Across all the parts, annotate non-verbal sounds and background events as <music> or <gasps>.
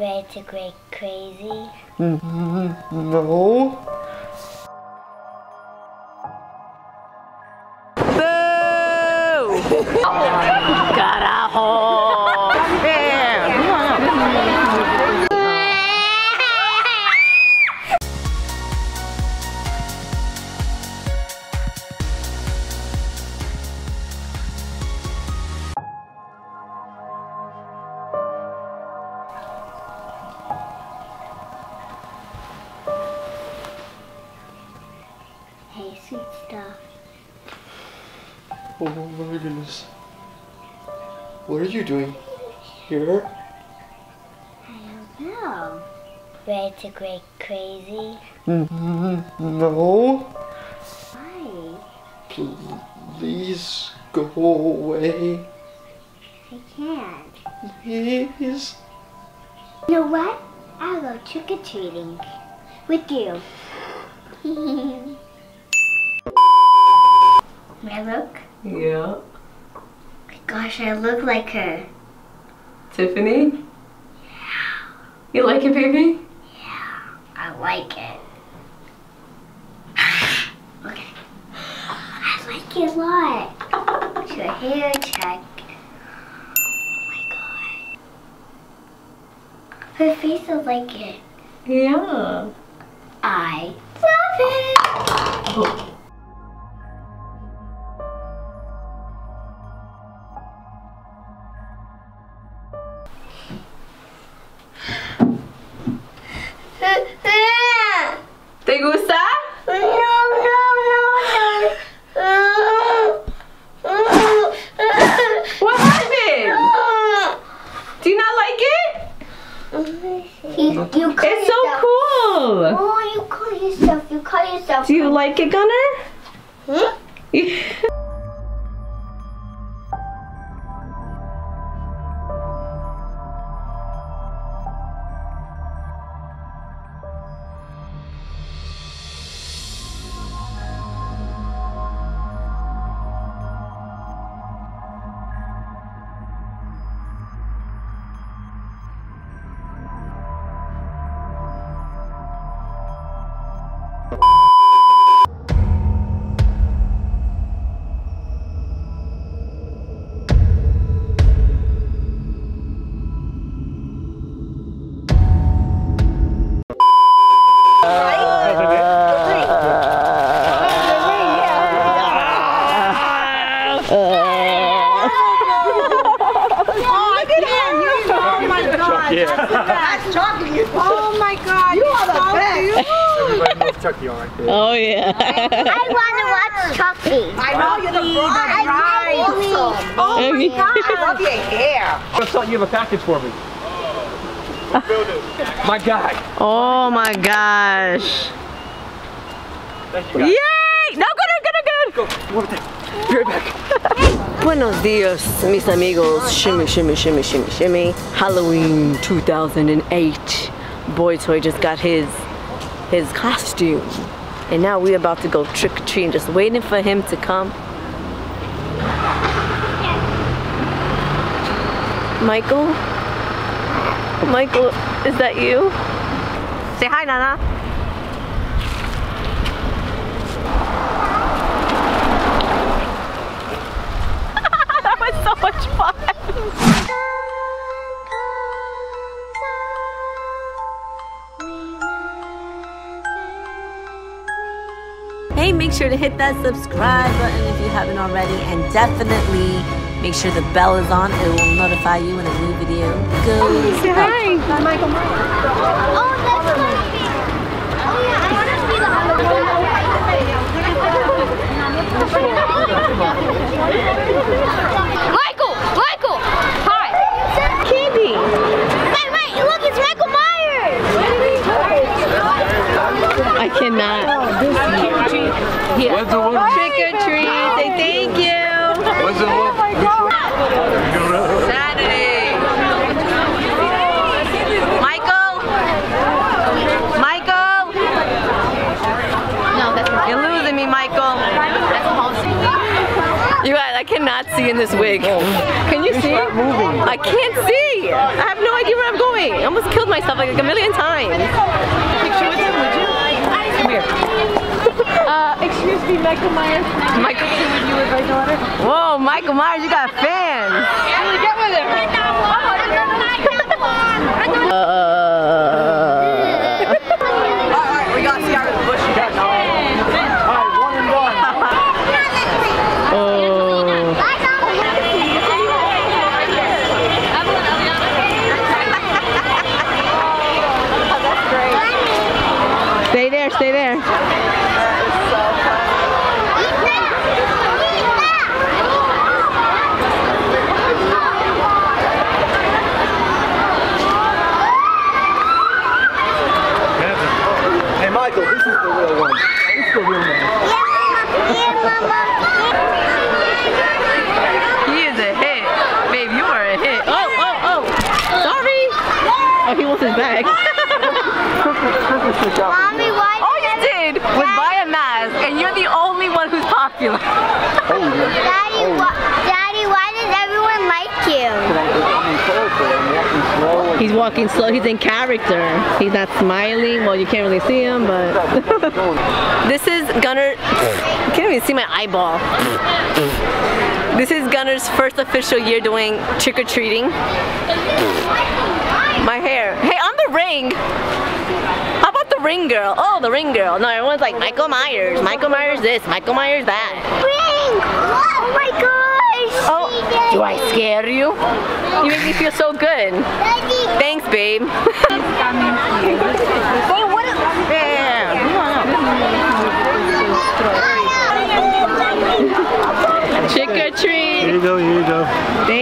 Ready to go crazy? No. Hey, <laughs> stuff. Oh my goodness. What are you doing here? I don't know. Ready to go crazy? Mm-hmm. No. Why? Please go away. I can't. Please. You know what? I'll go trick or treating with you. <laughs> May I look? Yeah. My Gosh, I look like her. Tiffany? Yeah. You like it, baby? Yeah, I like it. <sighs> okay. I like it a lot. Should I hair check? Oh my god. Her face is like it. Yeah. I love it. ¿Te yourself. You cut yourself. Do you like it, Gunner? Hmm? <laughs> I want to watch Chucky. I know you're the bride. I really. Oh my oh god. I love your hair. I thought you have a package for me. My guy. Oh, my gosh. Thank you guys. Yay! No, Gunner, Gunner, Gunner. Go. Be right back. <laughs> Buenos dias, mis amigos. Shimmy, shimmy, shimmy, shimmy, shimmy. Halloween 2008. Boy Toy just got his his costume. And now we're about to go trick or treating, just waiting for him to come. Michael? Michael, is that you? Say hi, Nana. <laughs> that was so much fun. Hey, make sure to hit that subscribe button if you haven't already, and definitely make sure the bell is on. It will notify you when a new video goes. Oh, say hi. Oh, that's funny. Oh yeah, I want to see the Michael! <laughs> What's the one? Trick or treat. Say thank you. What's the one? Oh Saturday. Michael. Michael. You're losing me, Michael. You guys, I cannot see in this wig. Can you see? I can't see. I have no idea where I'm going. I almost killed myself like a million times. Come here. Uh, excuse me, Michael Myers. Michael. Would you with my daughter? Whoa, Michael Myers, you got fans. Yeah, get with him. uh, He's walking slow. He's in character. He's not smiling. Well, you can't really see him, but. <laughs> this is Gunner. I can't even see my eyeball. this is Gunner's first official year doing trick or treating. My hair. Hey, I'm the ring. How about the ring girl? Oh, the ring girl. No, everyone's like Michael Myers. Michael Myers this. Michael Myers that. Ring. Oh my god. Oh, do I scare you? You make me feel so good. Thanks, babe. Trick or treat. Here you go, here you go. Thank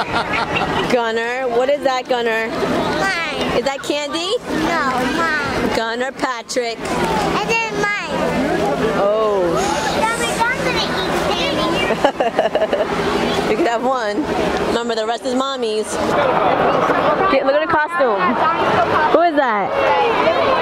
Gunner, what is that, Gunner? Mine. Is that candy? No, mine. Gunner Patrick. And then mine. Oh, Mommy, I'm gonna eat candy. <laughs> you could have one. Remember, the rest is mommy's. Get, look at the costume. Who is that?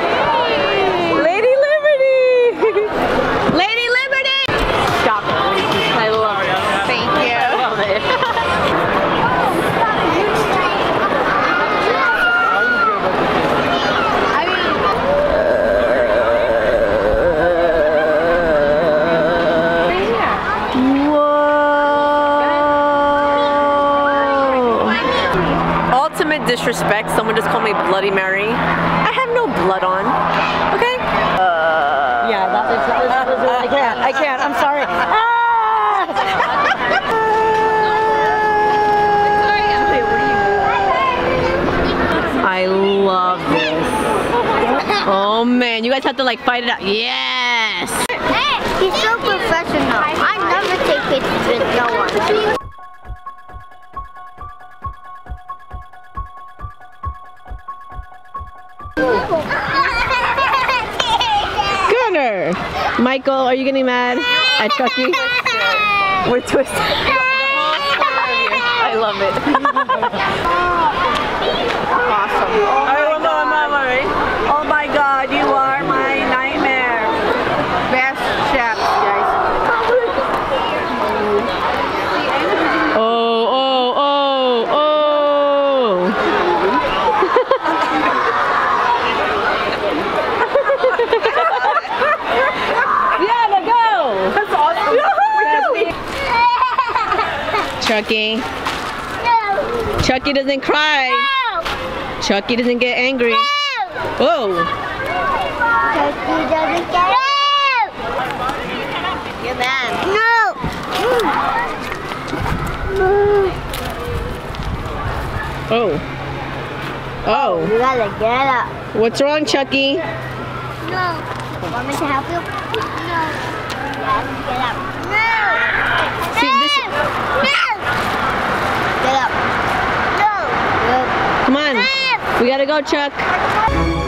Disrespect. Someone just called me Bloody Mary. I have no blood on. Okay? Yeah, that is, that is, I can't. I can't. I'm sorry. Ah! I love this. Oh man, you guys have to like fight it out. Yes! Hey, he's so professional. I never take pictures with no one. Gunner! Michael, are you getting mad at Chucky? We're twisted. <laughs> I love it. <laughs> Awesome. Oh, one more, one more, right? Oh my God, you are my nightmare. Best chef, guys. Oh, oh, oh, oh. yeah, let go. That's awesome. Chucky. No. Chucky doesn't cry. No. Chucky doesn't get angry. No. Whoa. Turkey doesn't get out. You're mad. No. Oh. Oh. You gotta get up. What's wrong, Chucky? No. Want me to help you? No. You to get up. No. See, this- No. Get up. No. Come on. We gotta go, Chuck.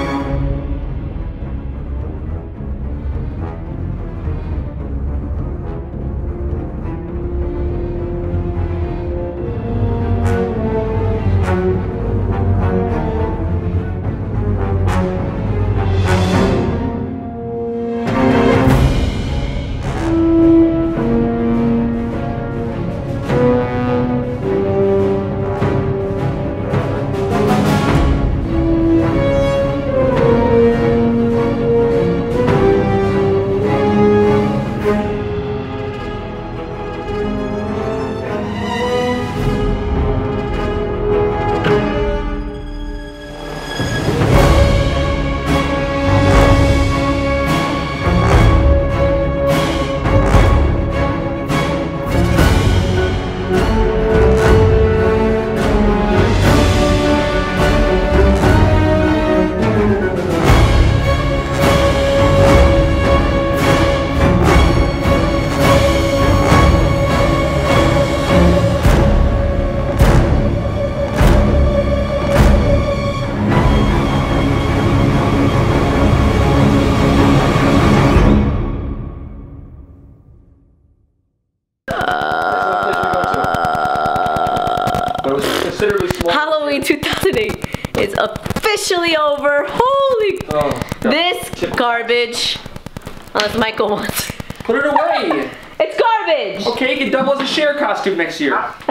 Garbage. Oh, Unless Michael wants. Put it away. <laughs> It's garbage. Okay, you can double as a share costume next year. <laughs>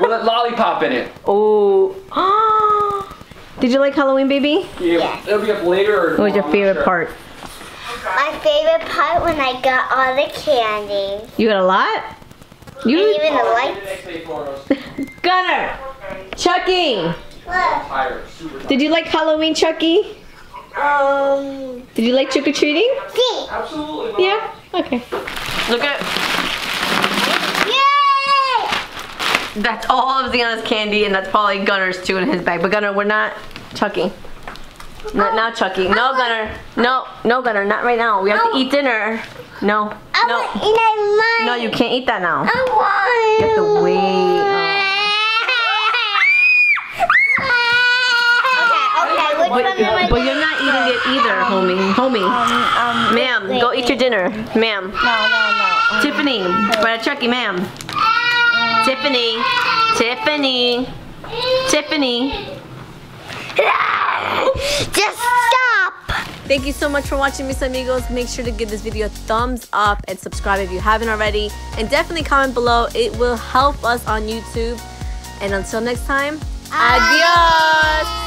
With a lollipop in it. Oh. <gasps> Did you like Halloween, baby? Yeah, it'll be up later. Or What was your tomorrow, I'm not favorite sure. part? My favorite part when I got all the candy. You got a lot? You And You even the lights. Next day photos. <laughs> Gunner. Chucky. Tired, super. Did you like Halloween, Chucky? Um, Did you like trick or treating? see. Absolutely. Mom. Yeah. Okay. Look at Yay! that's all of Ziana's candy, and that's probably Gunner's too in his bag. But Gunner, we're not Chucky. Not now, Chucky. No, Gunner. No, no, Gunner. Not right now. We have to eat dinner. No. I No. want, and I. No, you can't eat that now. I want. You have to wait. <laughs> but, but you're not eating it either, homie. Homie. Um, Ma'am, go wait. eat your dinner. Ma'am. No, no, no. Um, Tiffany, Bride of Chucky, ma'am. Tiffany. Tiffany. Tiffany. <laughs> Just stop. Thank you so much for watching, mis amigos. Make sure to give this video a thumbs up and subscribe if you haven't already. And definitely comment below. It will help us on YouTube. And until next time, adios.